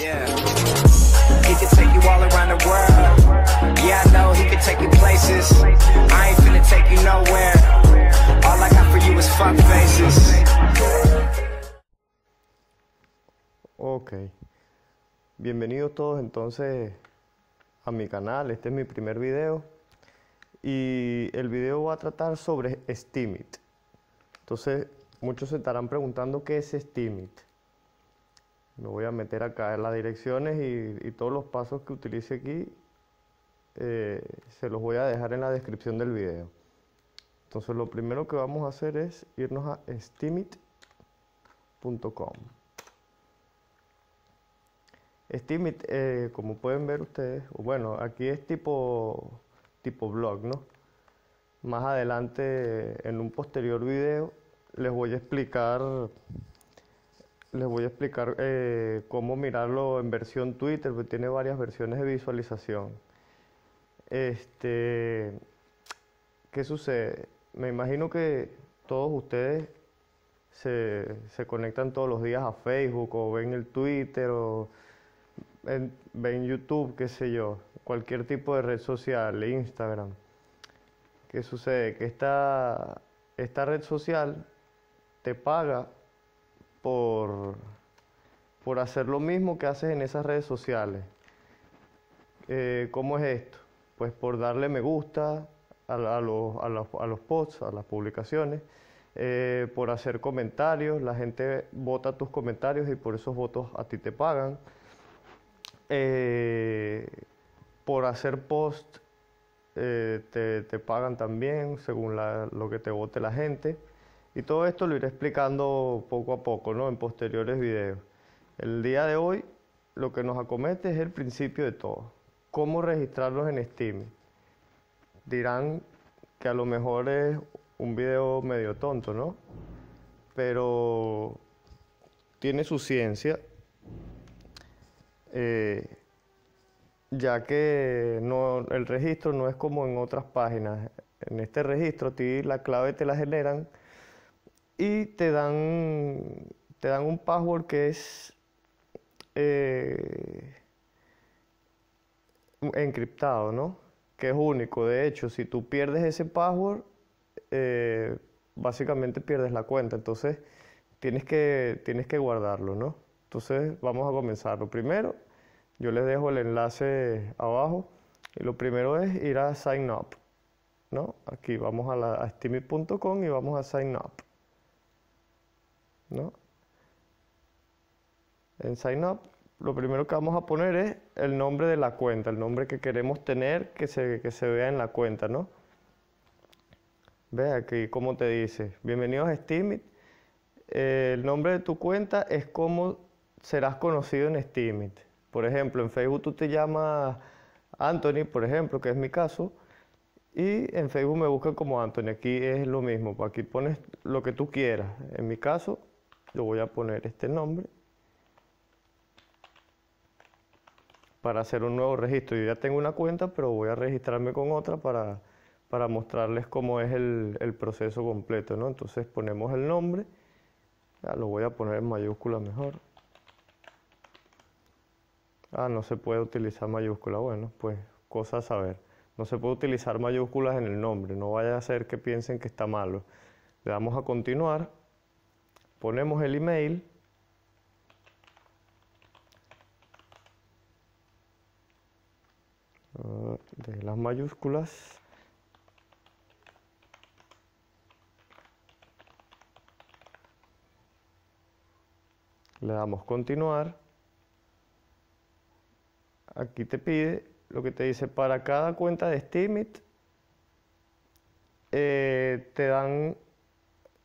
Yeah. He can take you all around the world. Yeah, I know he can take you places. I ain't finna take you nowhere. All I got for you is fuck faces. Ok. Bienvenidos todos entonces a mi canal. Este es mi primer video. Y el video va a tratar sobre Steemit. Entonces, muchos se estarán preguntando qué es Steemit. Me voy a meter acá en las direcciones y, todos los pasos que utilice aquí eh, se los voy a dejar en la descripción del video. Entonces, lo primero que vamos a hacer es irnos a steemit.com. Steemit, eh, como pueden ver ustedes, bueno, aquí es tipo, tipo blog, ¿no? Más adelante, en un posterior video, les voy a explicar, les voy a explicar eh, cómo mirarlo en versión Twitter, porque tiene varias versiones de visualización. Este, ¿qué sucede? Me imagino que todos ustedes se, se conectan todos los días a Facebook o ven el Twitter o en, ven YouTube, qué sé yo, cualquier tipo de red social, Instagram. ¿Qué sucede? Que esta, esta red social te paga por, por hacer lo mismo que haces en esas redes sociales. Eh, ¿Cómo es esto? Pues por darle me gusta a, los, a, los, a los posts, a las publicaciones, eh, por hacer comentarios, la gente vota tus comentarios y por esos votos a ti te pagan eh, por hacer post eh, te, te, pagan también según la, lo que te vote la gente. Y todo esto lo iré explicando poco a poco ¿no? en posteriores videos. El día de hoy lo que nos acomete es el principio de todo. ¿Cómo registrarlos en Steam? Dirán que a lo mejor es un video medio tonto, ¿no? Pero tiene su ciencia eh, ya que no, el registro no es como en otras páginas. En este registro ti la clave te la generan y te dan, te dan un password que es eh, encriptado, ¿no? Que es único. De hecho, si tú pierdes ese password, eh, básicamente pierdes la cuenta. Entonces, tienes que, tienes que guardarlo, ¿no? Entonces vamos a comenzar. Lo primero, yo les dejo el enlace abajo y lo primero es ir a sign up. ¿no? Aquí vamos a, la, a steamit.com y vamos a sign up. ¿No? En sign up lo primero que vamos a poner es el nombre de la cuenta, el nombre que queremos tener que se, que se vea en la cuenta, ¿no? Ve aquí cómo te dice, bienvenidos a Steamit. Eh, el nombre de tu cuenta es como serás conocido en Steamit. Por ejemplo, en Facebook tú te llamas Anthony, por ejemplo, que es mi caso, y en Facebook me buscan como Anthony. Aquí es lo mismo, aquí pones lo que tú quieras. En mi caso, yo voy a poner este nombre para hacer un nuevo registro. Yo ya tengo una cuenta, pero voy a registrarme con otra para, para mostrarles cómo es el, el proceso completo. ¿no? Entonces ponemos el nombre, ya lo voy a poner en mayúscula mejor. Ah, no se puede utilizar mayúscula. Bueno, pues cosa a saber. No se puede utilizar mayúsculas en el nombre. No vaya a ser que piensen que está malo. Le damos a continuar. Ponemos el email. De las mayúsculas. Le damos continuar aquí te pide lo que te dice para cada cuenta de Steamit eh, te dan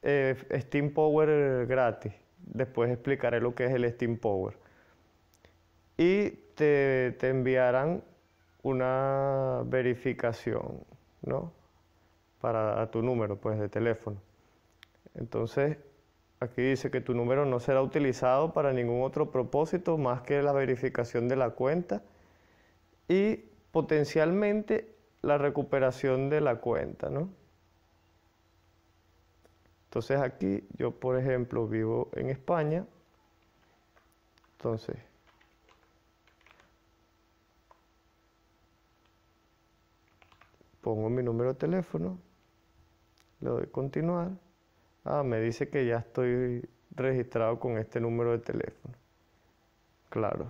eh, Steam Power gratis. Después explicaré lo que es el Steam Power. Y te, te enviarán una verificación, ¿no? Para tu número, pues, de teléfono. Entonces, aquí dice que tu número no será utilizado para ningún otro propósito más que la verificación de la cuenta y potencialmente la recuperación de la cuenta, ¿no? Entonces aquí yo, por ejemplo, vivo en España. Entonces, pongo mi número de teléfono, le doy continuar. Ah, me dice que ya estoy registrado con este número de teléfono. Claro.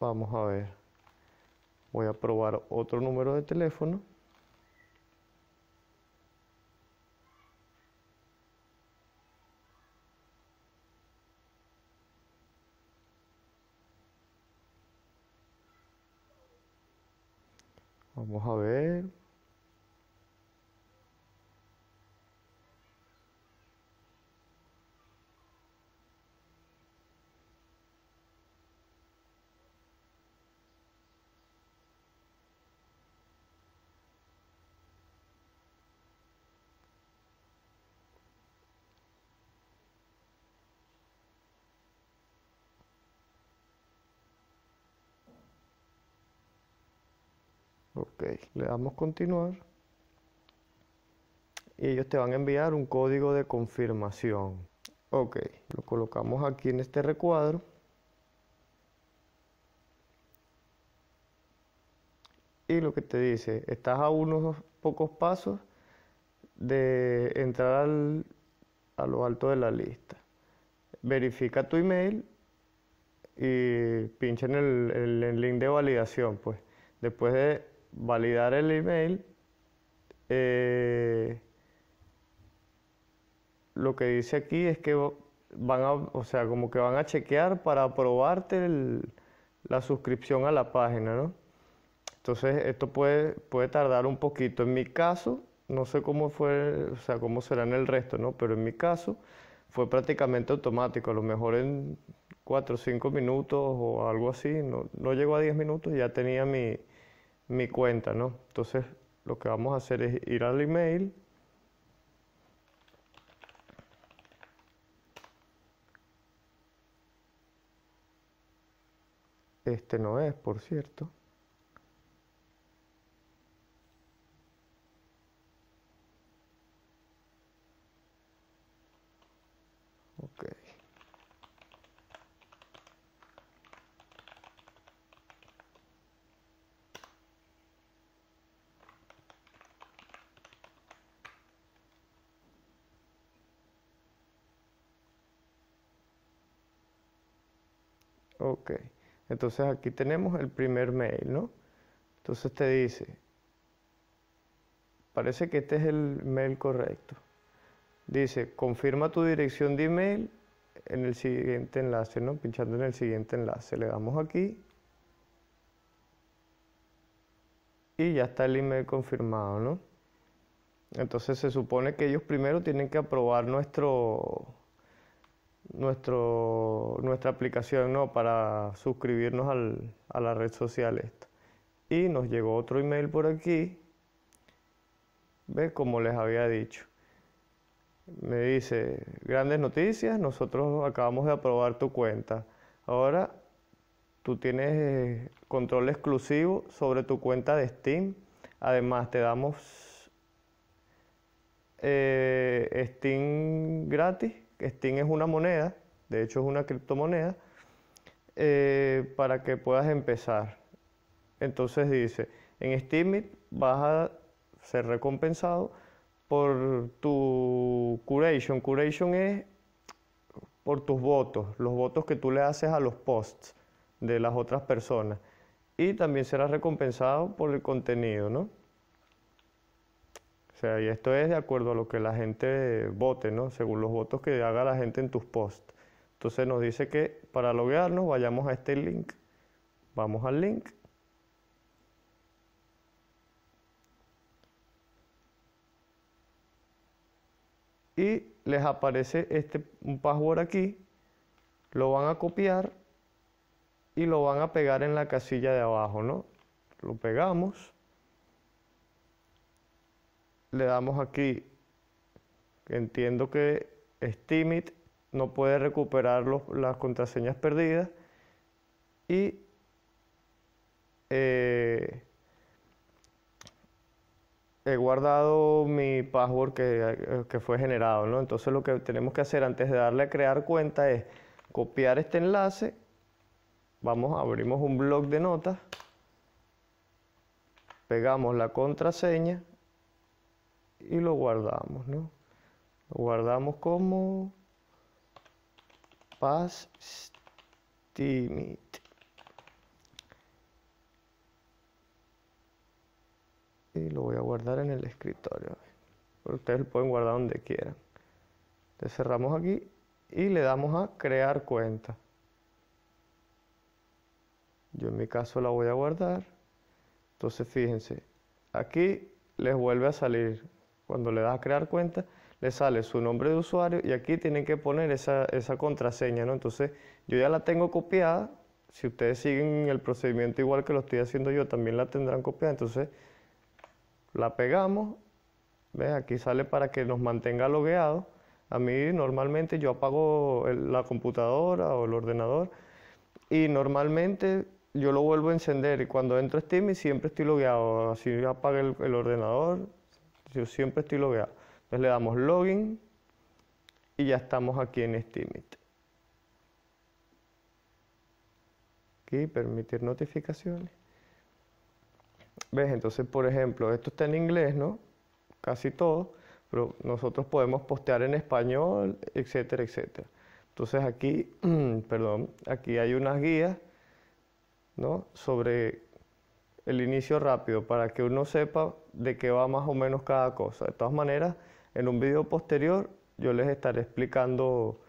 Vamos a ver. Voy a probar otro número de teléfono. Vamos a ver. Ok, le damos continuar. Y ellos te van a enviar un código de confirmación. Ok, lo colocamos aquí en este recuadro. Y lo que te dice, estás a unos pocos pasos de entrar a lo alto de la lista. Verifica tu email y pincha en el, el link de validación. Pues después de validar el email, eh, lo que dice aquí es que van a, o sea, como que van a chequear para aprobarte la suscripción a la página, ¿no? Entonces esto puede, puede tardar un poquito. En mi caso, no sé cómo fue, o sea, cómo será en el resto, ¿no? Pero en mi caso fue prácticamente automático. A lo mejor en 4 o 5 minutos o algo así, no, no llegó a 10 minutos ya tenía mi, mi cuenta, ¿no? Entonces lo que vamos a hacer es ir al email. Este no es, por cierto. Ok, entonces aquí tenemos el primer mail, ¿no? Entonces te dice, parece que este es el mail correcto. Dice, confirma tu dirección de email en el siguiente enlace, ¿no? Pinchando en el siguiente enlace. Le damos aquí. Y ya está el email confirmado, ¿no? Entonces se supone que ellos primero tienen que aprobar nuestro nuestro, nuestra aplicación ¿no? para suscribirnos al, a la red social esta. Y nos llegó otro email por aquí, ¿ves? Como les había dicho. Me dice, grandes noticias, nosotros acabamos de aprobar tu cuenta. Ahora tú tienes eh, control exclusivo sobre tu cuenta de Steam. Además te damos eh, Steam gratis Steam es una moneda, de hecho es una criptomoneda, eh, para que puedas empezar. Entonces dice, en Steam vas a ser recompensado por tu curation. Curation es por tus votos, los votos que tú le haces a los posts de las otras personas. Y también serás recompensado por el contenido, ¿no? O sea, y esto es de acuerdo a lo que la gente vote, ¿no? Según los votos que haga la gente en tus posts. Entonces nos dice que para loguearnos vayamos a este link. Vamos al link. Y les aparece este password aquí. Lo van a copiar y lo van a pegar en la casilla de abajo, ¿no? Lo pegamos le damos aquí, entiendo que Steamit no puede recuperar las contraseñas perdidas y eh, he guardado mi password que, que, fue generado, ¿no? Entonces lo que tenemos que hacer antes de darle a crear cuenta es copiar este enlace. Vamos, abrimos un blog de notas, pegamos la contraseña y lo guardamos, ¿no? Lo guardamos como Pastimit. Y lo voy a guardar en el escritorio. ustedes lo pueden guardar donde quieran. Entonces cerramos aquí y le damos a crear cuenta. Yo en mi caso la voy a guardar. Entonces fíjense, aquí les vuelve a salir, cuando le das a crear cuenta, le sale su nombre de usuario y aquí tienen que poner esa, contraseña, ¿no? Entonces yo ya la tengo copiada, si ustedes siguen el procedimiento igual que lo estoy haciendo yo, también la tendrán copiada, entonces la pegamos, ¿ves? Aquí sale para que nos mantenga logueados. A mí normalmente yo apago la computadora o el ordenador y normalmente yo lo vuelvo a encender y cuando entro a Steam siempre estoy logueado. Así apague el, el ordenador, yo siempre estoy logueado. Entonces le damos login y ya estamos aquí en Steamit. Aquí, permitir notificaciones. ¿Ves? Entonces, por ejemplo, esto está en inglés, ¿no? Casi todo, pero nosotros podemos postear en español, etcétera, etcétera. Entonces aquí, perdón, aquí hay unas guías ¿no? sobre el inicio rápido para que uno sepa de qué va más o menos cada cosa. De todas maneras, en un video posterior yo les estaré explicando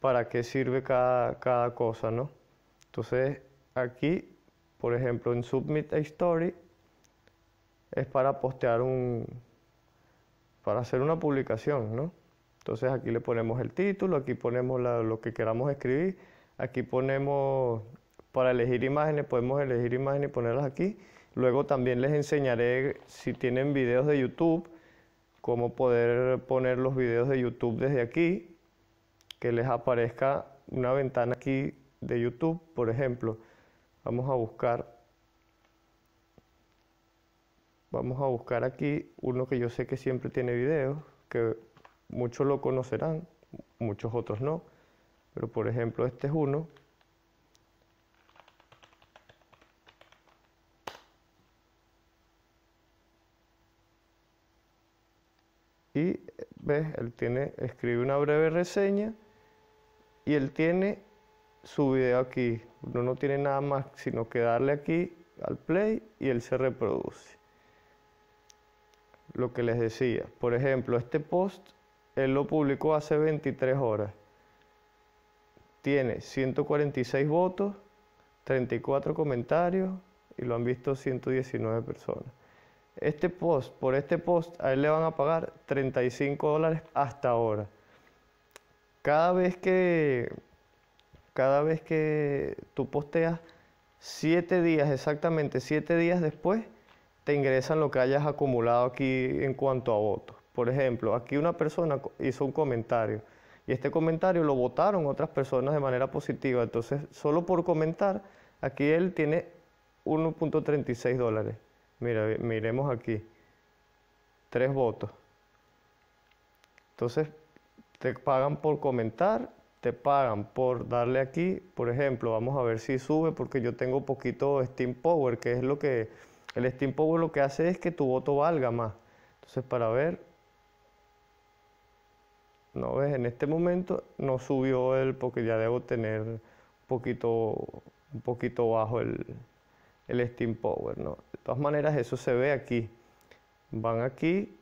para qué sirve cada, cada cosa, ¿no? Entonces, aquí, por ejemplo, en Submit a Story es para postear un para hacer una publicación, ¿no? Entonces aquí le ponemos el título, aquí ponemos lo que queramos escribir, aquí ponemos para elegir imágenes, podemos elegir imágenes y ponerlas aquí. Luego también les enseñaré, si tienen videos de YouTube, cómo poder poner los videos de YouTube desde aquí, que les aparezca una ventana aquí de YouTube, por ejemplo. Vamos a buscar, vamos a buscar aquí uno que yo sé que siempre tiene videos, que muchos lo conocerán, muchos otros no, pero por ejemplo este es uno y ves, él tiene, escribe una breve reseña y él tiene su video aquí. Uno no tiene nada más sino que darle aquí al play y él se reproduce. Lo que les decía, por ejemplo, este post él lo publicó hace 23 horas. Tiene 146 votos, 34 comentarios y lo han visto 119 personas. Este post, por este post, a él le van a pagar 35 dólares hasta ahora. Cada vez que, cada vez que tú posteas, 7 días, exactamente 7 días después, te ingresan lo que hayas acumulado aquí en cuanto a votos. Por ejemplo, aquí una persona hizo un comentario y este comentario lo votaron otras personas de manera positiva. Entonces, solo por comentar, aquí él tiene 1.36 dólares. Mira, miremos aquí. Tres votos. Entonces, te pagan por comentar, te pagan por darle aquí. Por ejemplo, vamos a ver si sube porque yo tengo poquito Steam Power, que es lo que... El Steam Power lo que hace es que tu voto valga más. Entonces, para ver... No ves, en este momento no subió el porque ya debo tener un poquito, un poquito bajo el, el Steam Power, ¿no? De todas maneras, eso se ve aquí. Van aquí,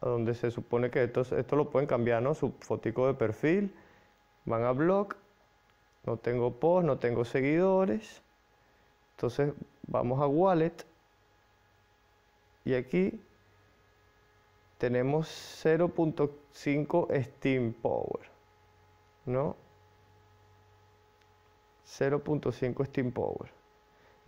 a donde se supone que esto, esto lo pueden cambiar, ¿no? Su fotico de perfil. Van a blog. No tengo post, no tengo seguidores. Entonces, vamos a wallet. Y aquí tenemos 0.5 Steam Power, ¿no? 0.5 Steam Power.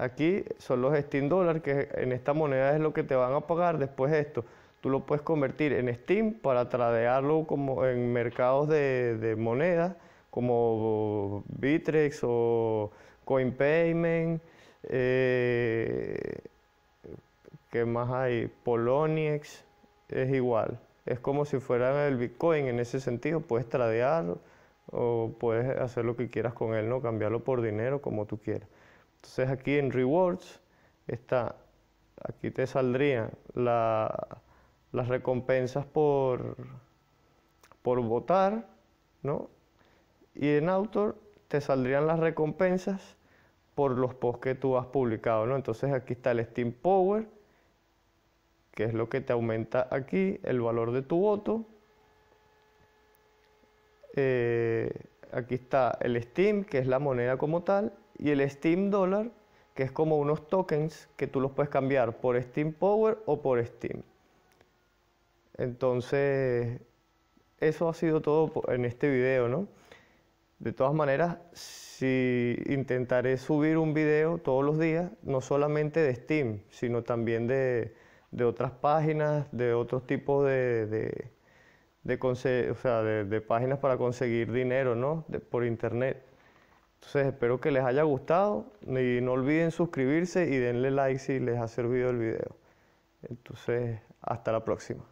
Aquí son los Steam Dollar, que en esta moneda es lo que te van a pagar después de esto. Tú lo puedes convertir en Steam para tradearlo como en mercados de, moneda, como Bitrex o CoinPayment. Eh, ¿Qué más hay? Poloniex es igual. Es como si fuera el Bitcoin en ese sentido. Puedes tradearlo o puedes hacer lo que quieras con él, ¿no? Cambiarlo por dinero como tú quieras. Entonces aquí en Rewards está, aquí te saldrían las recompensas por, por votar, ¿no? Y en Autor te saldrían las recompensas por los posts que tú has publicado, ¿no? Entonces aquí está el Steam Power, que es lo que te aumenta aquí el valor de tu voto. Eh, aquí está el Steam, que es la moneda como tal, y el Steam Dollar, que es como unos tokens que tú los puedes cambiar por Steam Power o por Steam. Entonces, eso ha sido todo en este video, ¿no? De todas maneras, si intentaré subir un video todos los días, no solamente de Steam, sino también de, otras páginas, de otros tipos de, de, páginas para conseguir dinero, ¿no? por internet. Entonces espero que les haya gustado y no olviden suscribirse y denle like si les ha servido el video. Entonces, hasta la próxima.